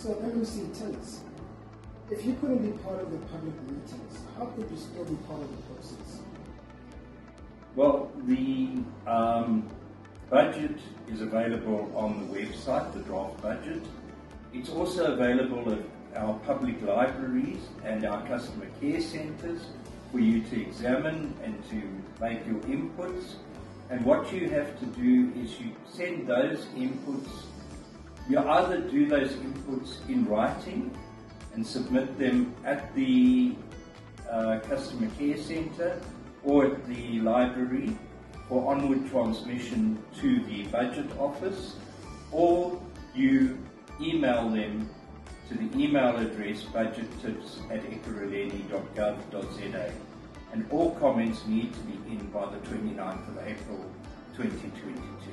So MEC tenants, if you couldn't be part of the public meetings, how could you still be part of the process? Well, the um, budget is available on the website, the draft budget. It's also available at our public libraries and our customer care centres for you to examine and to make your inputs. And what you have to do is you send those inputs, you either do those inputs in writing and submit them at the uh, customer care centre or at the library for onward transmission to the budget office, or you email them to the email address budgettips at and all comments need to be in by the 29th of April 2022.